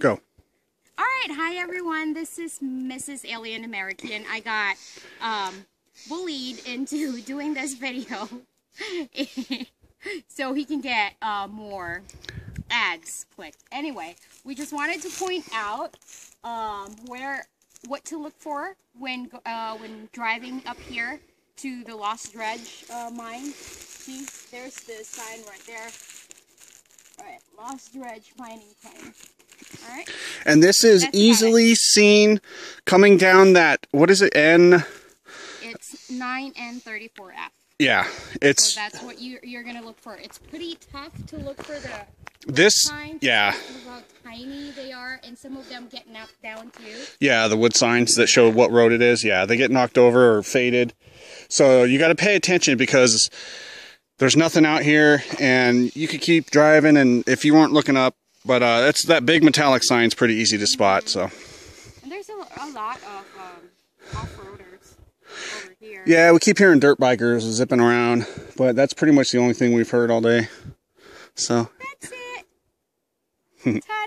Go. All right, hi everyone. This is Mrs. Alien American. I got um, bullied into doing this video so he can get uh, more ads clicked. Anyway, we just wanted to point out um, where what to look for when uh, when driving up here to the Lost Dredge uh, mine. See, there's the sign right there. All right, Lost Dredge mining claim. All right. And this is That's easily seen coming down that, what is it, N? It's 9N34F. Yeah, it's, So that's what you, you're going to look for. It's pretty tough to look for the this, signs. yeah, how tiny they are, and some of them get knocked down too. yeah, the wood signs that show what road it is, yeah, they get knocked over or faded. So you got to pay attention because there's nothing out here and you could keep driving and if you weren't looking up, but uh, that's that big metallic sign's pretty easy to spot, so. And there's a, a lot of um, off-roaders over here. Yeah, we keep hearing dirt bikers zipping around, but that's pretty much the only thing we've heard all day. So, That's it. Ta